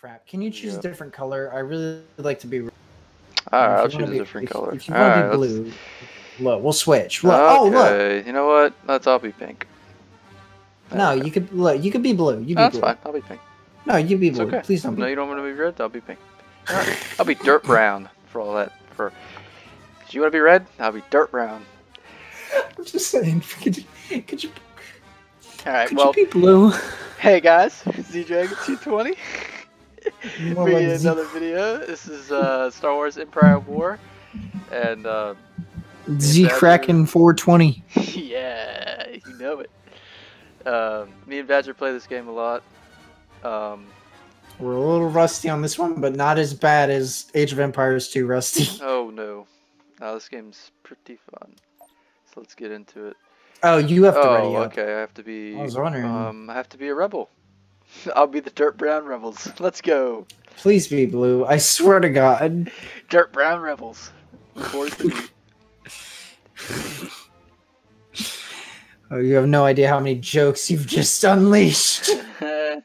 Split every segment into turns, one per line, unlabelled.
Crap. Can you choose
Yeah.
a different color? I really like to be.
Alright, I'll choose a different
if-
color.
If you want to
Alright,
be
let's-
blue, look, we'll switch. Look, oh look.
You know what? Let's all be pink.
No,
Okay.
you could look. You could be blue. You be
No, that's
blue.
fine. I'll be pink.
No, you be
It's
blue.
okay.
Please don't be.
No, you don't want to be red? I'll be pink. Alright. I'll be dirt brown for all that. For, Cause you want to be red? I'll be dirt brown.
I'm just saying. Could you, could you,
All right.
could
Well,
you be blue?
hey guys, Z Dragon 220. Another video. This is uh, Star Wars Empire of War, and uh,
Z Kraken 420.
yeah, you know it. Um, me and Badger play this game a lot. Um,
We're a little rusty on this one, but not as bad as Age of Empires 2 rusty.
oh no, no, this game's pretty fun. So let's get into it.
Oh, you have to
oh,
ready up.
okay. I have to be.
I was wondering.
Um, I have to be a rebel. I'll be the Dirt Brown Rebels. Let's go,
Please be blue. I swear to God.
Dirt Brown Rebels. Report to me.
Oh, you have no idea how many jokes you've just unleashed.
All
okay,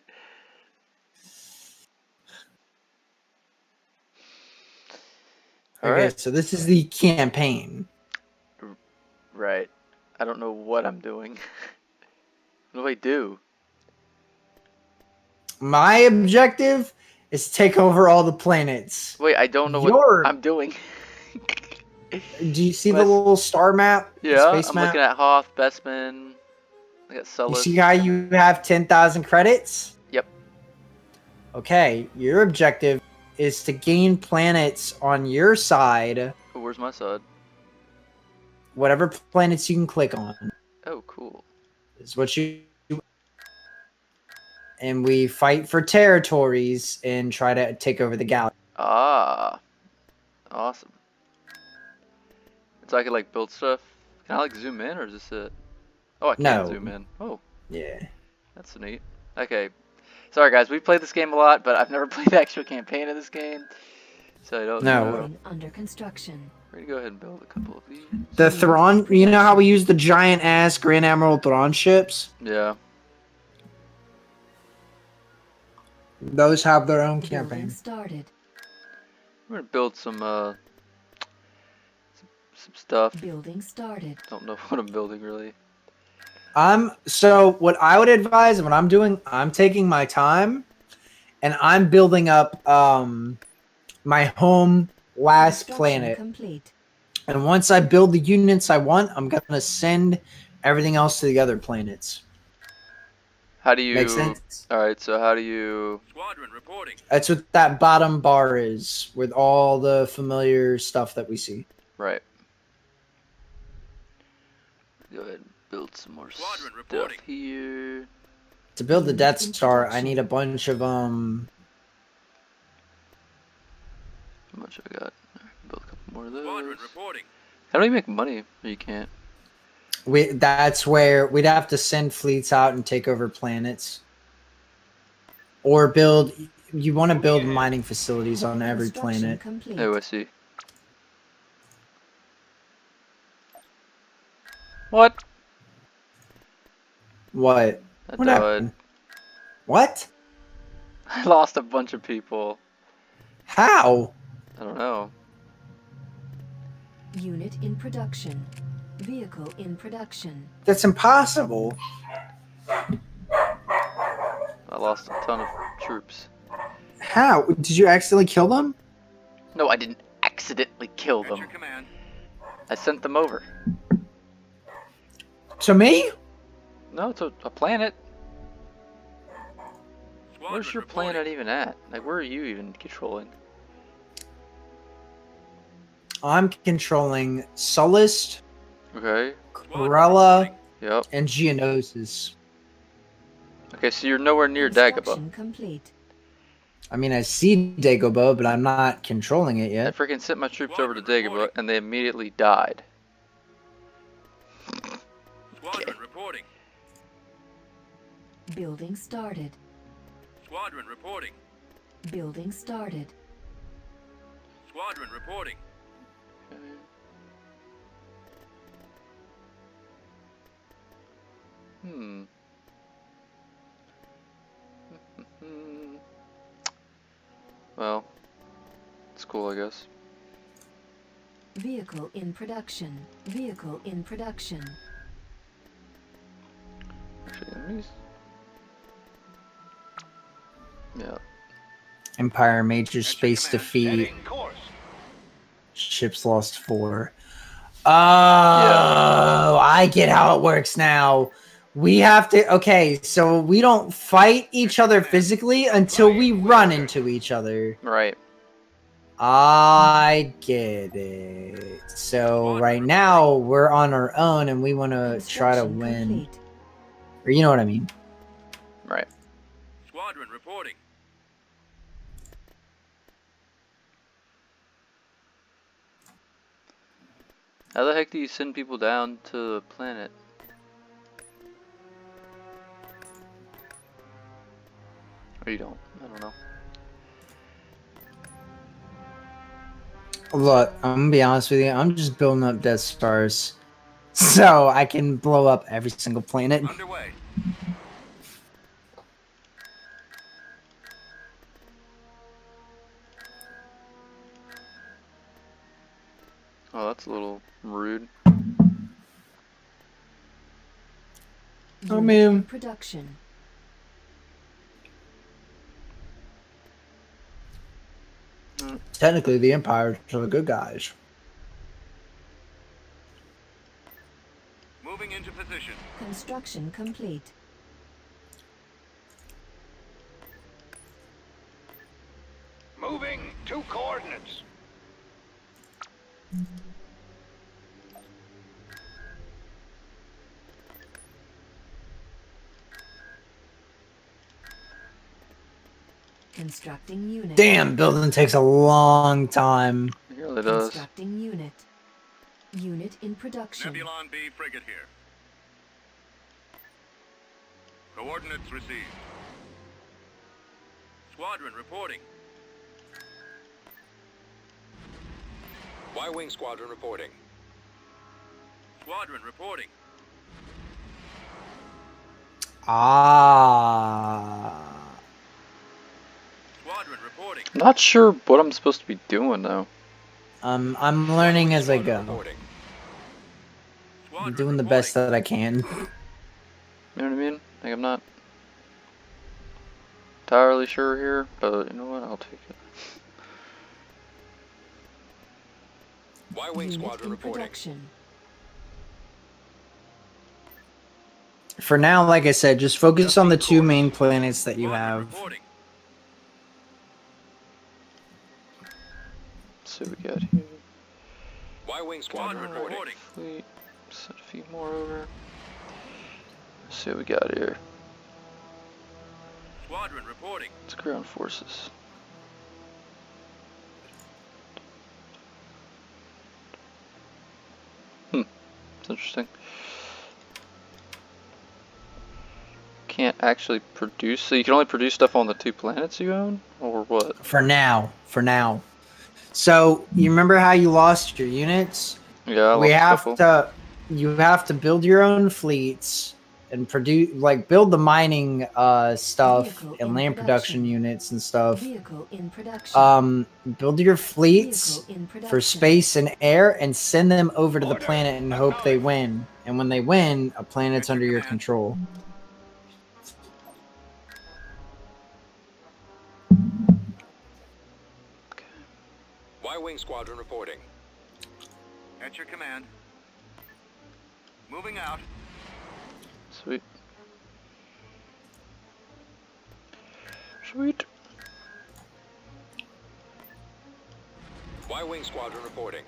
right.
so this is the campaign.
Right. I don't know what I'm doing. what do I do?
My objective is to take over all the planets.
Wait, I don't know
Your-
what I'm doing.
Do you see the little star map?
Yeah, I'm
map?
looking at Hoth, Bespin. I got
You see how you have 10,000 credits?
Yep.
Okay, your objective is to gain planets on your side,
Oh, where's my side?
whatever planets you can click on.
Oh, cool.
is what you and we fight for territories and try to take over the galaxy.
Ah, awesome. So I could like build stuff. Can I like zoom in, or is this it? Oh, I can
No.
zoom in. Oh,
Yeah.
that's neat. Okay. Sorry guys, we played this game a lot, but I've never played the actual campaign of this game, so I don't
No.
know.
Building under construction.
We're gonna go ahead and build a couple of these.
The Thrawn, you know how we use the giant ass Grand Admiral Thrawn ships?
Yeah.
Those have their own
Building
campaign.
started.
We're gonna build some uh some, some stuff.
Building started.
Don't know what I'm building really.
I'm so what I would advise and what I'm doing, I'm taking my time and I'm building up um my home last planet.
Complete.
And once I build the units I want, I'm gonna send everything else to the other planets.
How do you?
make sense?
All right. So how do you?
Squadron reporting.
That's what that bottom bar is, with all the familiar stuff that we see.
Right. Go ahead and build some more
Squadron
stuff
reporting.
here.
To build the Death Star, I need a bunch of um.
How much have I got? Build a couple more of those.
Squadron reporting.
How do you make money? You can't.
We that's where we'd have to send fleets out and take over planets, or build. You want to oh, build mining facilities on every planet.
Complete.
Oh, I see. What?
What?
I
What
died.
happened? What?
I lost a bunch of people.
How?
I don't know.
Unit in production. Vehicle in production.
That's impossible.
I lost a ton of troops.
How? Did you accidentally kill them?
No, I didn't accidentally kill
At
them. I sent them over.
To me?
No, to a, a planet.
Squadron
Where's your
reporting.
planet even at? Like, where are you even controlling?
I'm controlling Sullust,
Okay.
Squadron Corellia.
Yep.
and Geonosis.
Okay, so you're nowhere near Dagobah.
Complete.
I mean, I see Dagobah, but I'm not controlling it yet.
I
yet.
freaking sent my troops over to Dagobah, and they immediately died.
Squadron reporting.
Building started.
Squadron reporting.
Building started.
Squadron reporting.
Hmm. Well, it's cool, I guess.
Vehicle in production. Vehicle in production.
Actually, enemies. Yeah.
Empire major space defeat. Ships lost four. Oh, I get how it works now. We have to. Okay, so we don't fight each other physically until we run into each other.
Right.
I get it. So right now we're on our own and we want to try to win. Or you know what I mean?
Right.
Squadron reporting.
How the heck do you send people down to the planet? Or you don't. I don't know.
Look, I'm gonna be honest with you. I'm just building up Death Stars so I can blow up every single planet.
Underway.
Oh, that's a little rude.
I
Unit
mean-
production.
Technically, the Empire are the good guys.
Moving into position.
Construction complete.
Moving to coordinates.
Constructing unit.
Damn, building takes a long time.
It really does.
Constructing unit. Unit in production.
Nebulon B frigate here. Coordinates received.
Squadron reporting.
Y-Wing Squadron reporting.
Squadron reporting.
Ah.
Squadron reporting.
Not sure what I'm supposed to be doing though.
Um, I'm learning as I go. I'm doing the best that I can.
You know what I mean? Like I'm not entirely sure here, but you know what? I'll take it.
Y-Wing Squadron
in
reporting.
production.
For now, like I said, just focus on the two main planets that you have.
Reporting.
Let's see what we got here.
Y-Wing Squadron
Squadron
reporting.
reporting.
Fleet. Set a few more over. Let's see what we got here.
Squadron reporting.
It's ground forces. Hmm. It's interesting. Can't actually produce. So you can only produce stuff on the two planets you own, or what?
For now, for now. So you remember how you lost your units?
Yeah, I
we
lost
have
couple.
to. You have to build your own fleets and produce, like, build the mining uh, stuff
Vehicle
and land production
production.
units and stuff.
Vehicle in production.
Um, build your fleets
Vehicle in production.
for space and air and send them over to the planet and hope they win. And when they win, a planet's under your control.
Y-Wing Squadron reporting. At your command. Moving out.
Sweet. Sweet.
Y-Wing Squadron reporting.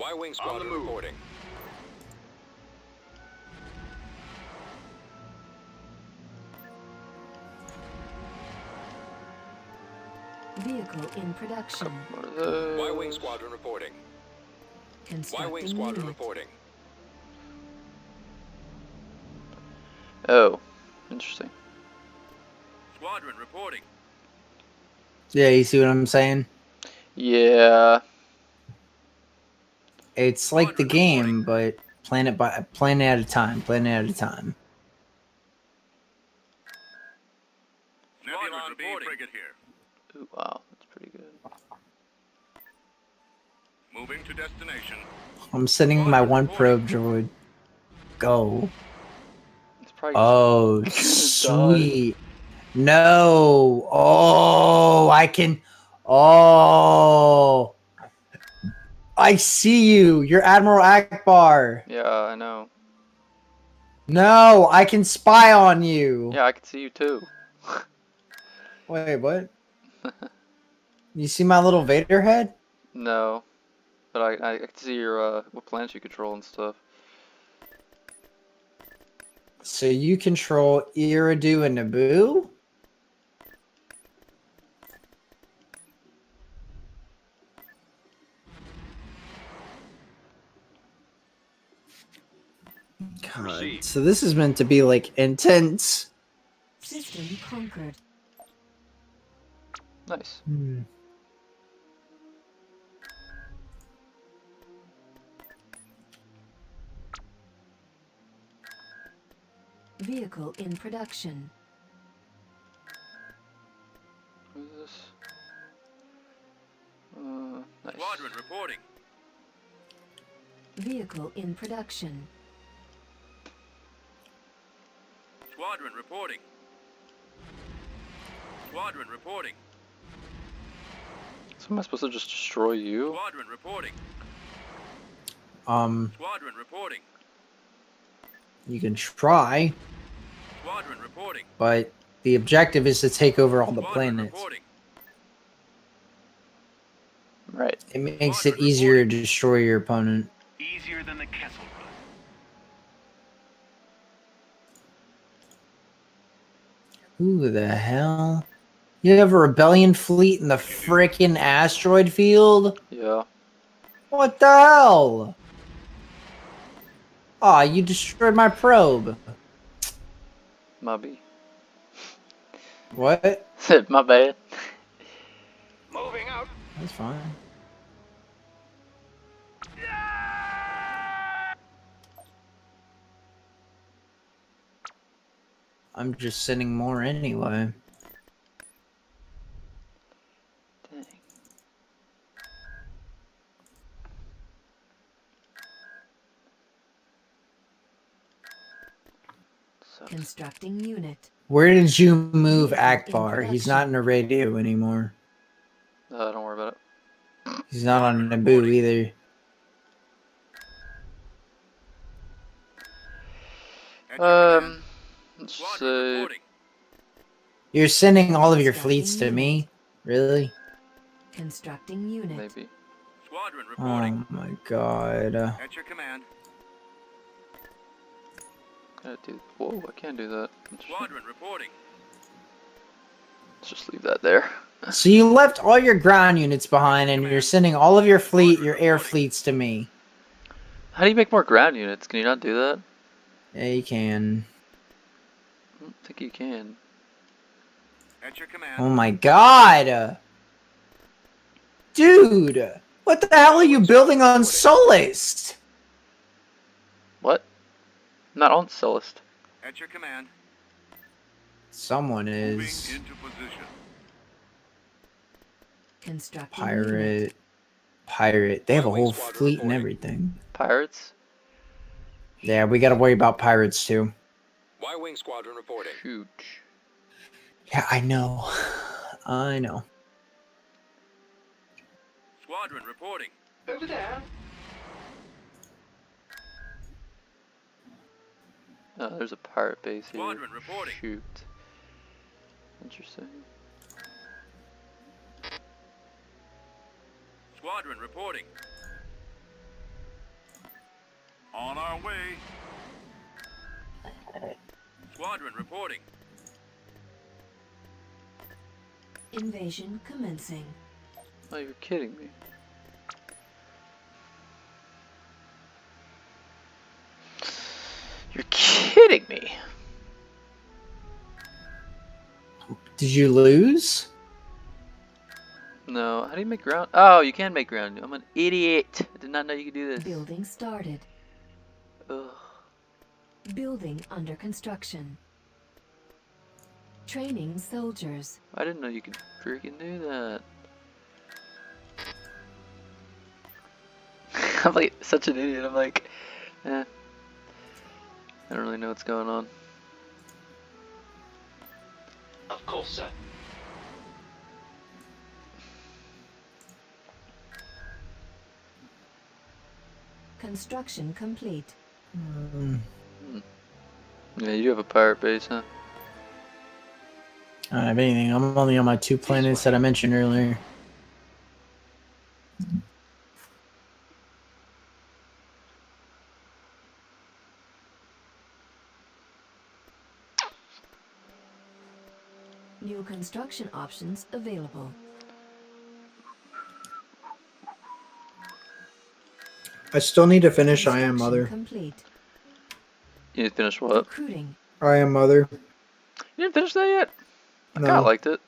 Y-Wing Squadron reporting.
Vehicle in production.
What are those?
Y-Wing Squadron reporting.
Constructing
Y-Wing Squadron
unit.
reporting.
Oh, interesting.
Squadron reporting.
Yeah, you see what I'm saying?
Yeah.
It's like the game, but planet by planet at a time, planet at a time.
Squadron reporting.
frigate.
Ooh, wow, that's pretty good.
Moving to destination.
I'm sending my one probe droid. Go.
It's
Oh,
Die.
sweet. No. Oh, I can. Oh. I see you. You're Admiral Ackbar.
yeah, I know.
No, I can spy on you.
Yeah, I can see you too.
Wait, what? you see my little Vader head?
No, but I I can see your uh what planets you control and stuff.
So you control Iridu and Naboo? God. So this is meant to be like intense.
System conquered.
Nice.
Hmm.
Vehicle in production.
What is this? Uh, nice.
Squadron reporting.
Vehicle in production.
Squadron reporting. Squadron reporting.
So am I supposed to just destroy you?
Squadron reporting.
Um,
Squadron reporting.
you can try,
Squadron reporting.
But the objective is to take over all the
Squadron
planets.
reporting.
Right.
It makes it easier to destroy your opponent.
Easier than the Kessel Run.
Who the hell? You have a rebellion fleet in the frickin' asteroid field?
Yeah.
What the hell? Aw, you destroyed my probe.
Mubby.
What?
My bad.
Moving out.
That's fine. I'm just sending more anyway.
Constructing unit.
Where did you move Ackbar? He's not in the radio anymore.
Uh, don't worry about it.
He's not on Naboo either.
At your command.
Um, let's
Squadron
say
reporting.
You're sending all of your fleets to me? Really?
Constructing unit.
maybe.
Squadron reporting.
Oh my god.
At your command.
Uh, Gotta do. Whoa, I can't do that.
Squadron reporting.
let's just leave that there.
So you left all your ground units behind and you're sending all of your fleet, your air fleets to me.
How do you make more ground units? Can you not do that?
Yeah, you can.
I don't think you can.
At your command.
Oh my god! Dude! What the hell are you building on Sullust?
What? Not on Sullust.
At your command.
Someone
Moving
is.
into position.
Constructing unit.
Pirate. Pirate. They have a whole fleet and everything.
Pirates?
Yeah, we gotta worry about pirates too.
Y-wing squadron reporting.
Huge.
Yeah, I know. I know.
Squadron reporting.
Oh, there's a pirate base here.
Squadron reporting.
Shoot. Interesting.
Squadron reporting. On our way. Squadron reporting.
Invasion commencing.
Oh, you're kidding me. You're kidding me.
Did you lose?
No, how do you make ground? Oh, you can make ground. I'm an idiot. I did not know you could do this.
Building started.
Ugh.
Building under construction. Training soldiers.
I didn't know you could freaking do that. I'm like such an idiot. I'm like, eh. I don't really know what's going on.
Of course, sir.
Construction complete.
Mm,
Yeah, you have a pirate base, huh?
I don't have anything. I'm only on my two planets that I mentioned earlier.
New construction options available.
I still need to finish I Am Mother.
Complete.
You didn't finish what?
Recruiting.
I Am Mother.
You didn't finish that yet? I
No.
kind of liked it.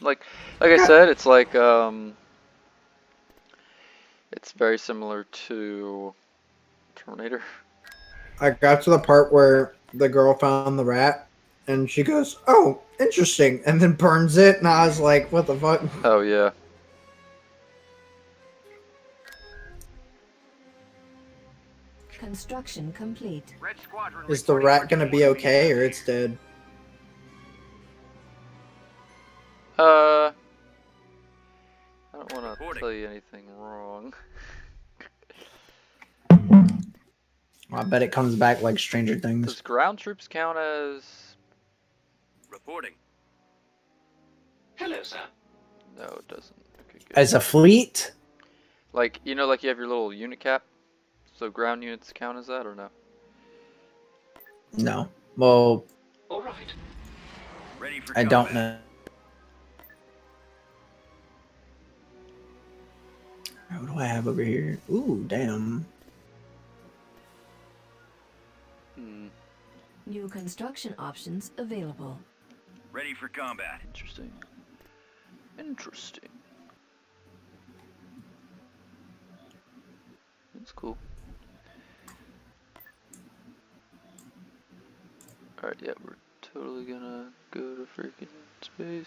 Like, like I said, it's like um, it's very similar to Terminator.
I got to the part where the girl found the rat and she goes, Oh, interesting, and then burns it. And I was like, What the fuck?
Oh yeah.
Construction complete.
Red Squadron
Is the rat gonna be okay or it's dead?
Uh, I don't want to tell you anything wrong.
I bet it comes back like Stranger Things.
Does ground troops count as?
Reporting.
Hello, sir.
No, it doesn't. Okay, good.
As a fleet?
Like you know, like you have your little unit cap. So ground units count as that or no?
No. Well,
All right.
Ready for
I don't know. What do I have over here? Ooh, damn.
Hmm.
New construction options available.
Ready for combat.
Interesting. Interesting. That's cool. Alright, yeah, we're totally gonna go to freaking space.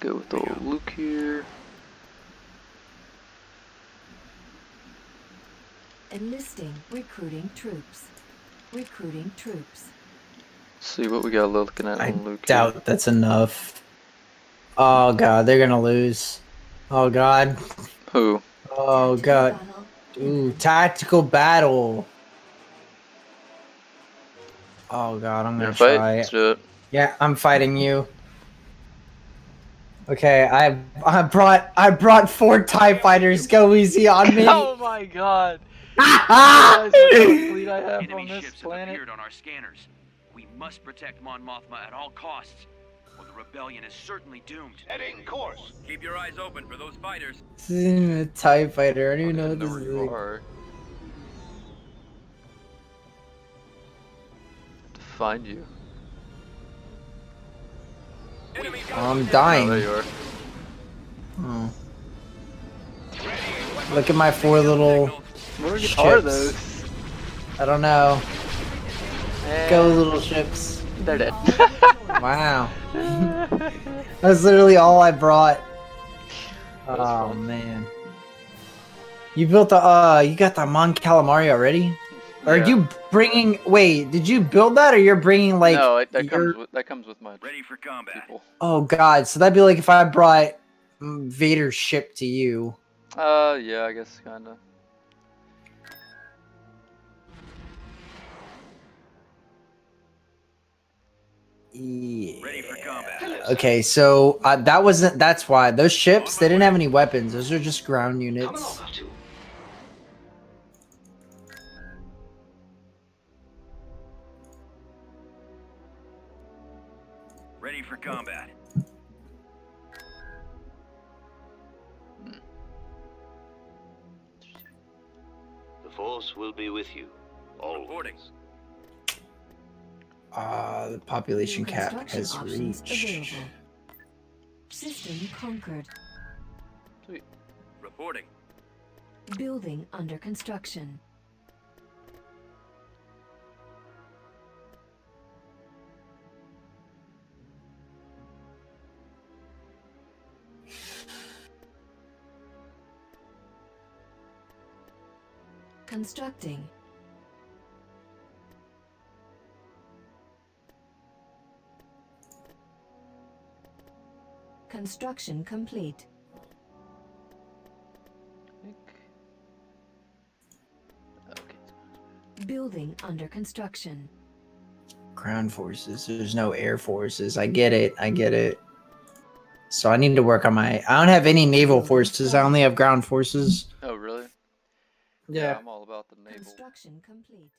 Go with old Luke here.
Enlisting. Recruiting troops. Recruiting troops.
See what we got looking at
I
on Luke.
doubt that's enough. Oh god, they're gonna lose. Oh god.
Who?
Oh god.
Battle.
Ooh, tactical battle. Oh god, I'm gonna
gonna fight?
try.
Let's
it.
it.
Yeah, I'm fighting you. Okay, I I brought I brought four Tie Fighters. Go easy on me.
Oh my god! Guys, look how much fleet I have
Enemy
on this
ships have
planet.
appeared on our scanners. We must protect Mon Mothma at all costs, or the rebellion is certainly doomed.
Heading course.
Keep your eyes open for those fighters.
a Tie Fighter. I don't even know what
know
this
where
is.
you
like.
are. To find you.
Enemy oh,
I'm
Oh,
dying.
there you are.
Oh. Look at my four little.
Where
Ships.
are those?
I don't know.
Eh,
Go little ships.
They're dead.
Wow. That's literally all I brought. Oh
fun.
man. You built the uh you got the Mon Calamari already? Or Are
Yeah.
you bringing wait, did you build that or you're bringing like
no, it, that
your-
comes with that comes with my
Ready for combat.
people.
Oh god, so that'd be like if I brought mm, Vader's ship to you.
Uh, yeah, I guess kinda.
Yeah.
Ready for combat.
Okay, so uh, that wasn't that's why those ships they didn't have any weapons. Those are just ground units.
Ready for combat.
The force will be with you.
Reporting.
Ah, the population cap has reached.
System conquered.
Reporting.
Building under construction. Constructing. Construction complete.
Okay.
Building under construction.
Ground forces. There's no air forces. I get it. I get it. So I need to work on my. I don't have any naval forces. I only have ground forces.
Oh, really?
Yeah.
I'm all about the naval.
Construction complete.